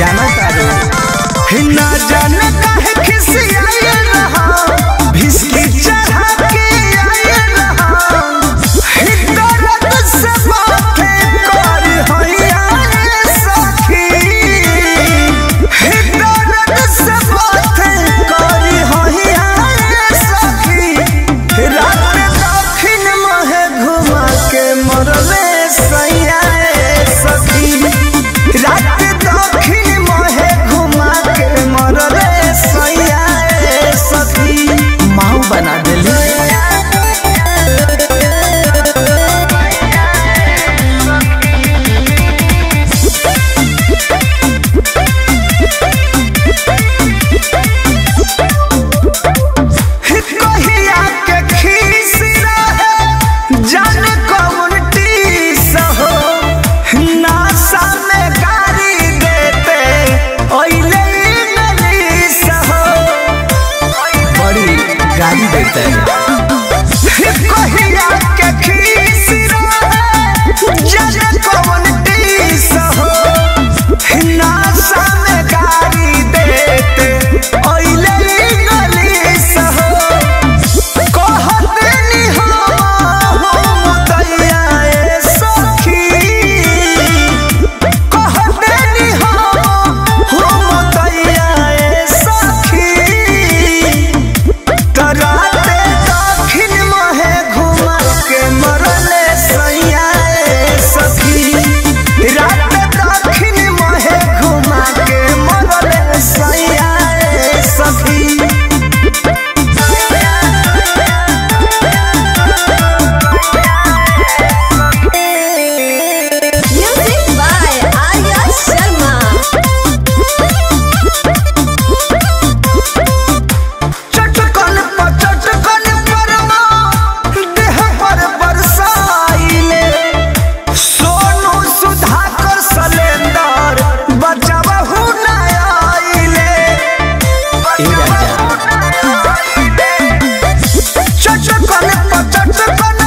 जाना तारू ना जाने Nasa सखी चटकन पचटकन